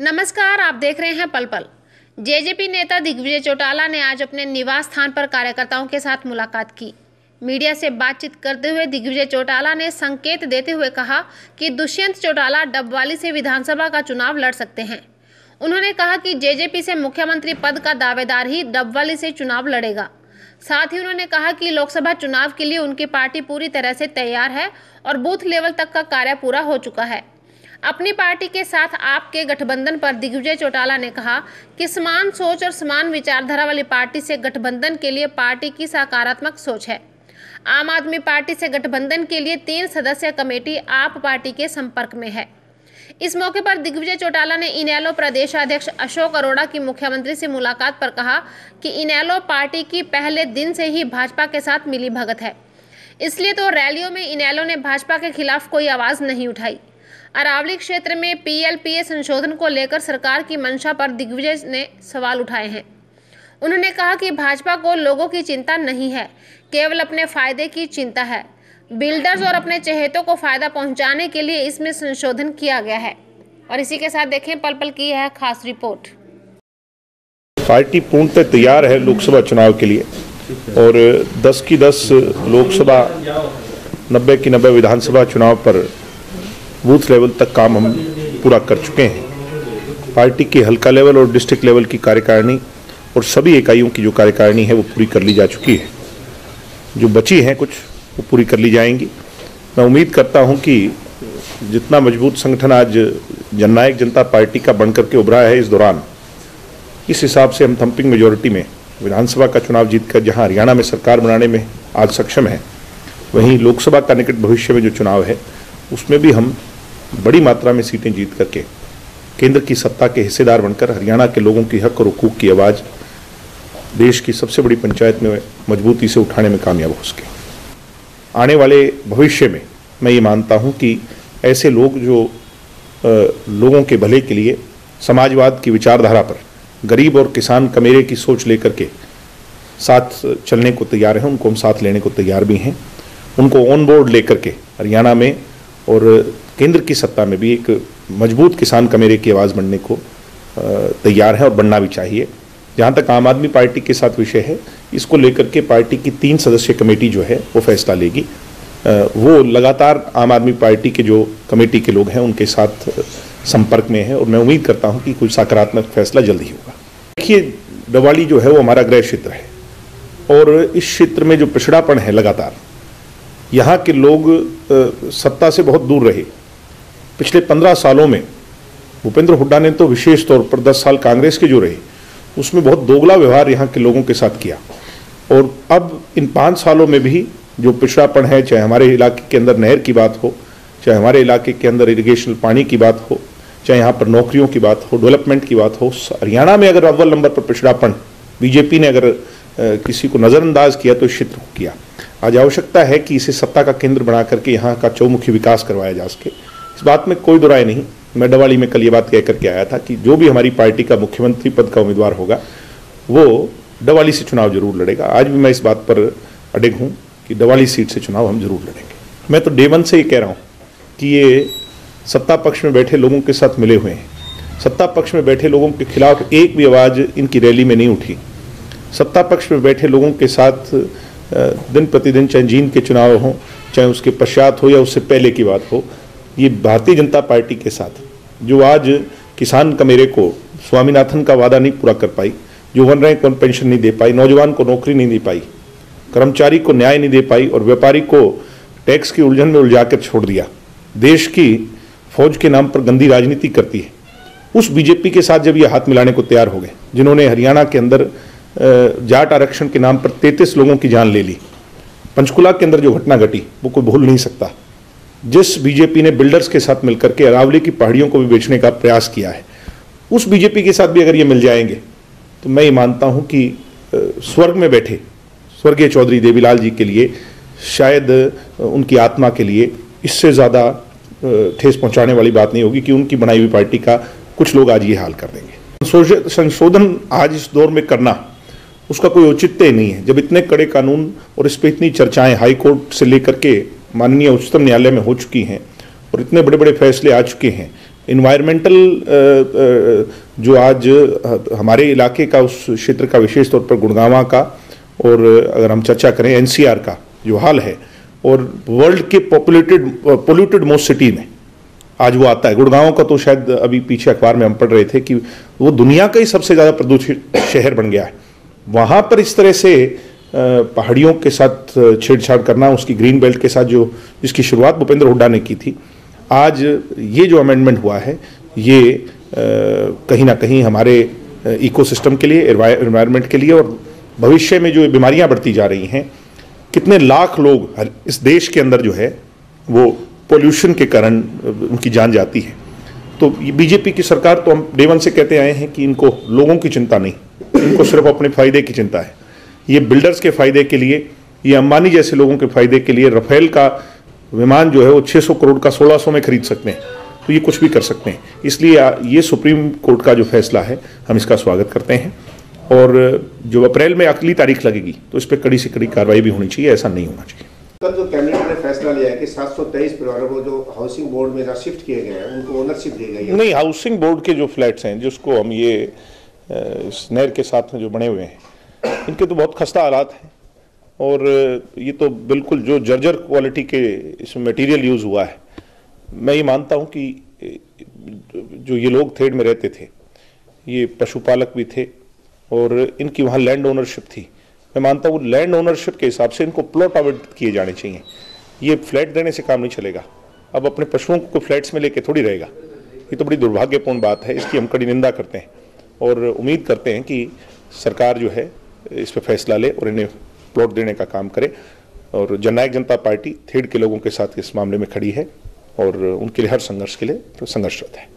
नमस्कार, आप देख रहे हैं पल पल जेजेपी नेता दिग्विजय चौटाला ने आज अपने निवास स्थान पर कार्यकर्ताओं के साथ मुलाकात की। मीडिया से बातचीत करते हुए दिग्विजय चौटाला ने संकेत देते हुए कहा कि दुष्यंत चौटाला डबवाली से विधानसभा का चुनाव लड़ सकते हैं। उन्होंने कहा कि जेजेपी से मुख्यमंत्री पद का दावेदार ही डबवाली से चुनाव लड़ेगा। साथ ही उन्होंने कहा कि लोकसभा चुनाव के लिए उनकी पार्टी पूरी तरह से तैयार है और बूथ लेवल तक का कार्य पूरा हो चुका है। अपनी पार्टी के साथ आपके गठबंधन पर दिग्विजय चौटाला ने कहा कि समान सोच और समान विचारधारा वाली पार्टी से गठबंधन के लिए पार्टी की सकारात्मक सोच है। आम आदमी पार्टी से गठबंधन के लिए तीन सदस्य कमेटी आप पार्टी के संपर्क में है। इस मौके पर दिग्विजय चौटाला ने इनेलो प्रदेशाध्यक्ष अशोक अरोड़ा की मुख्यमंत्री से मुलाकात पर कहा कि इनेलो पार्टी की पहले दिन से ही भाजपा के साथ मिली भगत है। इसलिए तो रैलियों में इनेलो ने भाजपा के खिलाफ कोई आवाज़ नहीं उठाई। अरावली क्षेत्र में पीएलपीए संशोधन को लेकर सरकार की मंशा पर दिग्विजय ने सवाल उठाए हैं। उन्होंने कहा कि भाजपा को लोगों की चिंता नहीं है, केवल अपने फ़ायदे की चिंता है। बिल्डर्स और अपने चहेतों को फ़ायदा पहुँचाने के लिए इसमें संशोधन किया गया है। और इसी के साथ देखें पल पल की यह खास रिपोर्ट। पार्टी पूर्णतः तैयार है लोकसभा चुनाव के लिए और 10 की 10 लोकसभा 90 की 90 विधानसभा चुनाव पर बूथ लेवल तक काम हम पूरा कर चुके हैं। पार्टी के हल्का लेवल और डिस्ट्रिक्ट लेवल की कार्यकारिणी और सभी इकाइयों की जो कार्यकारिणी है, वो पूरी कर ली जा चुकी है। जो बची हैं कुछ, वो पूरी कर ली जाएँगी। मैं उम्मीद करता हूँ कि जितना मज़बूत संगठन आज जननायक जनता पार्टी का बनकर के उभरा है इस दौरान, इस हिसाब से हम थम्पिंग मेजोरिटी में, विधानसभा का चुनाव जीतकर जहाँ हरियाणा में सरकार बनाने में आज सक्षम है, वहीं लोकसभा का निकट भविष्य में जो चुनाव है, उसमें भी हम बड़ी मात्रा में सीटें जीत करके केंद्र की सत्ता के हिस्सेदार बनकर हरियाणा के लोगों की हक और हकूक की आवाज़ देश की सबसे बड़ी पंचायत में मजबूती से उठाने में कामयाब हो सके। आने वाले भविष्य में मैं ये मानता हूँ कि ऐसे लोग जो आ, लोगों के भले के लिए समाजवाद की विचारधारा पर गरीब और किसान कमेरे की सोच लेकर के साथ चलने को तैयार हैं उनको हम साथ लेने को तैयार भी हैं। उनको ऑन बोर्ड लेकर के हरियाणा में और केंद्र की सत्ता में भी एक मज़बूत किसान कमेरे की आवाज़ बनने को तैयार है और बनना भी चाहिए। जहाँ तक आम आदमी पार्टी के साथ विषय है, इसको लेकर के पार्टी की तीन सदस्यीय कमेटी जो है, वो फैसला लेगी। वो लगातार आम आदमी पार्टी के जो कमेटी के लोग हैं, उनके साथ संपर्क में है और मैं उम्मीद करता हूँ कि कुछ सकारात्मक फैसला जल्दी होगा। देखिए, दवाली जो है, वो हमारा गृह क्षेत्र है और इस क्षेत्र में जो पिछड़ापन है लगातार, यहाँ के लोग सत्ता से बहुत दूर रहे। पिछले पंद्रह सालों में भूपेंद्र हुड्डा ने तो विशेष तौर पर दस साल कांग्रेस के जो रहे, उसमें बहुत दोगला व्यवहार यहाँ के लोगों के साथ किया। और अब इन पाँच सालों में भी जो पिछड़ापन है, चाहे हमारे इलाके के अंदर नहर की बात हो, चाहे हमारे इलाके के अंदर इरिगेशन पानी की बात हो, चाहे यहाँ पर नौकरियों की बात हो डेवलपमेंट की बात हो, हरियाणा में अगर अव्वल नंबर पर पिछड़ापन बीजेपी ने अगर किसी को नज़रअंदाज किया तो इस क्षेत्र को किया। आज आवश्यकता है कि इसे सत्ता का केंद्र बना करके यहाँ का चौमुखी विकास करवाया जा सके। इस बात में कोई दुराय नहीं। मैं डवाली में कल ये बात कह करके आया था कि जो भी हमारी पार्टी का मुख्यमंत्री पद का उम्मीदवार होगा, वो डवाली से चुनाव ज़रूर लड़ेगा। आज भी मैं इस बात पर अडिग हूँ कि डवाली सीट से चुनाव हम ज़रूर लड़ेंगे। मैं तो डे वन से ही कह रहा हूँ कि ये सत्ता पक्ष में बैठे लोगों के साथ मिले हुए हैं। सत्ता पक्ष में बैठे लोगों के खिलाफ एक भी आवाज़ इनकी रैली में नहीं उठी। सत्ता पक्ष में बैठे लोगों के साथ दिन प्रतिदिन चाहे जीन के चुनाव हों, चाहे उसके पश्चात हो या उससे पहले की बात हो ये भारतीय जनता पार्टी के साथ, जो आज किसान कमेरे को स्वामीनाथन का वादा नहीं पूरा कर पाई, जो वन रैंक वन पेंशन नहीं दे पाई, नौजवान को नौकरी नहीं दे पाई, कर्मचारी को न्याय नहीं दे पाई और व्यापारी को टैक्स की उलझन में उलझा कर छोड़ दिया। देश की फौज के नाम पर गंदी राजनीति करती है। उस बीजेपी के साथ जब ये हाथ मिलाने को तैयार हो गए, जिन्होंने हरियाणा के अंदर जाट आरक्षण के नाम पर तैतीस लोगों की जान ले ली, पंचकुला के अंदर जो घटना घटी, वो कोई भूल नहीं सकता। जिस बीजेपी ने बिल्डर्स के साथ मिलकर के अरावली की पहाड़ियों को भी बेचने का प्रयास किया है, उस बीजेपी के साथ भी अगर ये मिल जाएँगे तो मैं ये मानता हूँ कि स्वर्ग में बैठे, स्वर्गीय चौधरी देवीलाल जी के लिए, शायद उनकी आत्मा के लिए इससे ज़्यादा ठेस पहुँचाने वाली बात नहीं होगी कि उनकी बनाई हुई पार्टी का कुछ लोग आज ये हाल कर देंगे। संशोधन आज इस दौर में करना, उसका कोई औचित्य नहीं है। जब इतने कड़े कानून और इस पर इतनी चर्चाएँ हाई कोर्ट से लेकर के माननीय उच्चतम न्यायालय में हो चुकी हैं और इतने बड़े बड़े फैसले आ चुके हैं। इन्वायरमेंटल जो आज हमारे इलाके का उस क्षेत्र का विशेष तौर पर गुड़गावा का और अगर हम चर्चा करें एनसीआर का, जो हाल है और वर्ल्ड के पॉपुलेटेड पोल्यूटेड मोस्ट सिटी में आज वो आता है। गुड़गांव का तो शायद अभी पीछे अखबार में हम पढ़ रहे थे कि वो दुनिया का ही सबसे ज़्यादा प्रदूषित शहर बन गया है। वहाँ पर इस तरह से पहाड़ियों के साथ छेड़छाड़ करना, उसकी ग्रीन बेल्ट के साथ जो, जिसकी शुरुआत भूपेंद्र हुड्डा ने की थी, आज ये जो अमेंडमेंट हुआ है, ये कहीं ना कहीं हमारे इकोसिस्टम के लिए एनवायरनमेंट के लिए और भविष्य में जो बीमारियाँ बढ़ती जा रही हैं, कितने लाख लोग इस देश के अंदर जो है, वो पोल्यूशन के कारण उनकी जान जाती है। तो बीजेपी की सरकार तो हम डेवन से कहते आए हैं कि इनको लोगों की चिंता नहीं, इनको सिर्फ़ अपने फ़ायदे की चिंता है। ये बिल्डर्स के फ़ायदे के लिए ये अंबानी जैसे लोगों के फ़ायदे के लिए रफेल का विमान जो है वो 600 करोड़ का 1600 में खरीद सकते हैं। तो ये कुछ भी कर सकते हैं। इसलिए ये सुप्रीम कोर्ट का जो फैसला है हम इसका स्वागत करते हैं। और जो अप्रैल में अगली तारीख लगेगी तो इस पर कड़ी से कड़ी कार्रवाई भी होनी चाहिए ऐसा नहीं होना चाहिए। कल जो कैबिनेट ने फैसला लिया है कि सात सौ तेईस परिवारों को जो हाउसिंग बोर्ड में शिफ्ट किए गए हैं उनको ओनरशिप दी गई है। नहीं हाउसिंग बोर्ड के जो फ्लैट्स हैं जिसको हम ये इस नहर के साथ में जो बने हुए हैं इनके तो बहुत खस्ता हालात हैं। और ये तो बिल्कुल जो जर्जर क्वालिटी के इसमें मटेरियल यूज़ हुआ है, मैं ये मानता हूँ कि जो ये लोग थेड में रहते थे, ये पशुपालक भी थे और इनकी वहाँ लैंड ओनरशिप थी। मैं मानता हूँ लैंड ओनरशिप के हिसाब से इनको प्लॉट आवंटित किए जाने चाहिए। ये फ्लैट देने से काम नहीं चलेगा। अब अपने पशुओं को फ्लैट्स में लेके थोड़ी रहेगा। ये तो बड़ी दुर्भाग्यपूर्ण बात है, इसकी हम कड़ी निंदा करते हैं। और उम्मीद करते हैं कि सरकार जो है इस पर फैसला ले और इन्हें प्लॉट देने का काम करे। और जननायक जनता पार्टी थेड के लोगों के साथ इस मामले में खड़ी है और उनके लिए हर संघर्ष के लिए तो संघर्षरत है।